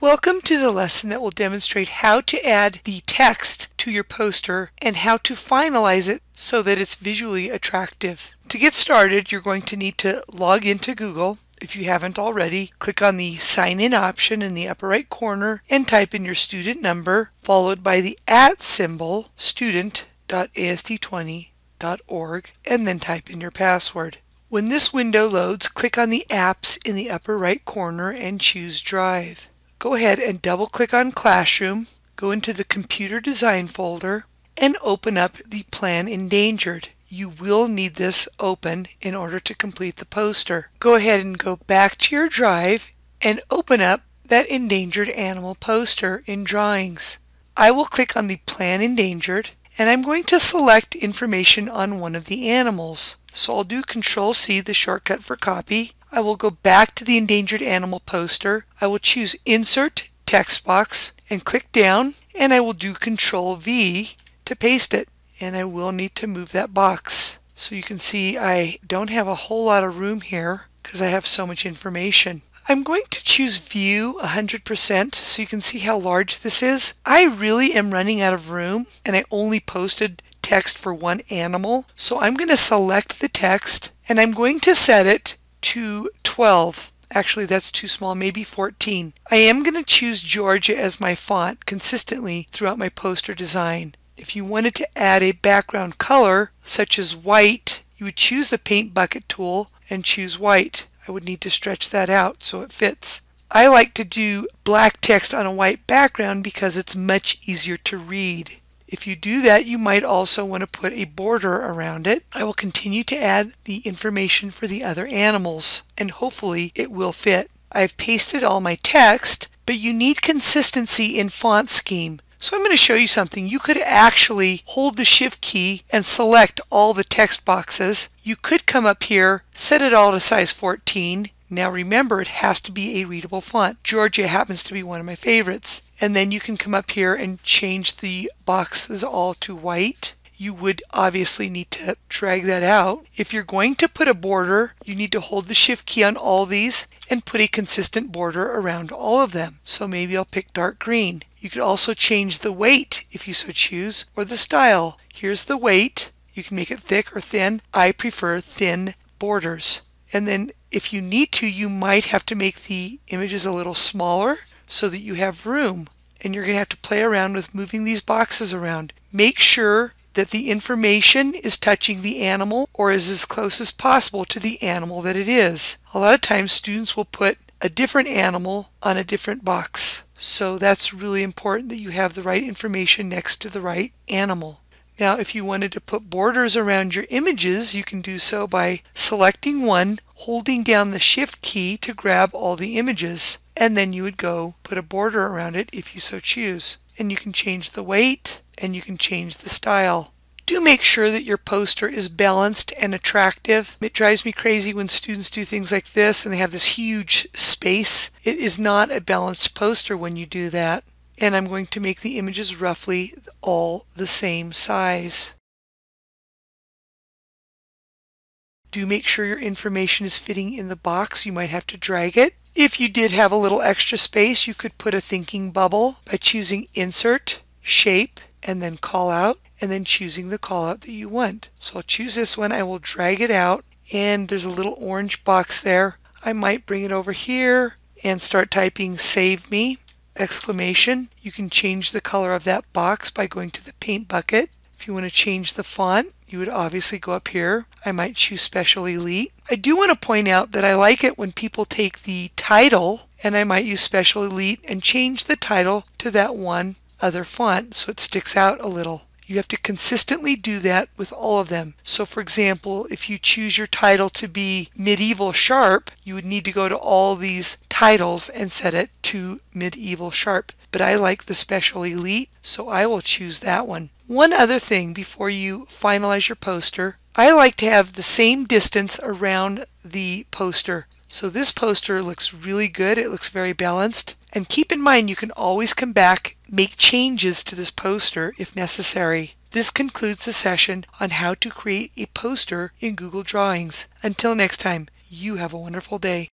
Welcome to the lesson that will demonstrate how to add the text to your poster and how to finalize it so that it's visually attractive. To get started, you're going to need to log into Google. If you haven't already, click on the sign in option in the upper right corner and type in your student number followed by the at symbol student.asd20.org and then type in your password. When this window loads, click on the apps in the upper right corner and choose Drive go ahead and double click on Classroom, go into the Computer Design folder, and open up the Plan Endangered. You will need this open in order to complete the poster. Go ahead and go back to your drive and open up that endangered animal poster in Drawings. I will click on the Plan Endangered and I'm going to select information on one of the animals. So I'll do Control C, the shortcut for copy, I will go back to the endangered animal poster. I will choose Insert Text Box and click down and I will do Control V to paste it. And I will need to move that box. So you can see I don't have a whole lot of room here because I have so much information. I'm going to choose view 100% so you can see how large this is. I really am running out of room and I only posted text for one animal. So I'm going to select the text and I'm going to set it to 12. Actually, that's too small, maybe 14. I am going to choose Georgia as my font consistently throughout my poster design. If you wanted to add a background color, such as white, you would choose the paint bucket tool and choose white. I would need to stretch that out so it fits. I like to do black text on a white background because it's much easier to read. If you do that, you might also want to put a border around it. I will continue to add the information for the other animals, and hopefully it will fit. I've pasted all my text, but you need consistency in font scheme. So I'm going to show you something. You could actually hold the shift key and select all the text boxes. You could come up here, set it all to size 14, now remember, it has to be a readable font. Georgia happens to be one of my favorites. And then you can come up here and change the boxes all to white. You would obviously need to drag that out. If you're going to put a border, you need to hold the shift key on all these and put a consistent border around all of them. So maybe I'll pick dark green. You could also change the weight if you so choose, or the style. Here's the weight. You can make it thick or thin. I prefer thin borders. And then if you need to, you might have to make the images a little smaller so that you have room. And you're going to have to play around with moving these boxes around. Make sure that the information is touching the animal or is as close as possible to the animal that it is. A lot of times students will put a different animal on a different box. So that's really important that you have the right information next to the right animal. Now, if you wanted to put borders around your images, you can do so by selecting one, holding down the Shift key to grab all the images, and then you would go put a border around it if you so choose. And you can change the weight, and you can change the style. Do make sure that your poster is balanced and attractive. It drives me crazy when students do things like this and they have this huge space. It is not a balanced poster when you do that and I'm going to make the images roughly all the same size. Do make sure your information is fitting in the box. You might have to drag it. If you did have a little extra space, you could put a thinking bubble by choosing Insert, Shape, and then Call Out, and then choosing the call out that you want. So I'll choose this one. I will drag it out, and there's a little orange box there. I might bring it over here and start typing Save Me exclamation. You can change the color of that box by going to the paint bucket. If you want to change the font, you would obviously go up here. I might choose Special Elite. I do want to point out that I like it when people take the title and I might use Special Elite and change the title to that one other font so it sticks out a little. You have to consistently do that with all of them. So for example, if you choose your title to be Medieval Sharp, you would need to go to all these titles and set it to Medieval Sharp. But I like the Special Elite, so I will choose that one. One other thing before you finalize your poster, I like to have the same distance around the poster. So this poster looks really good. It looks very balanced. And keep in mind you can always come back, make changes to this poster if necessary. This concludes the session on how to create a poster in Google Drawings. Until next time, you have a wonderful day.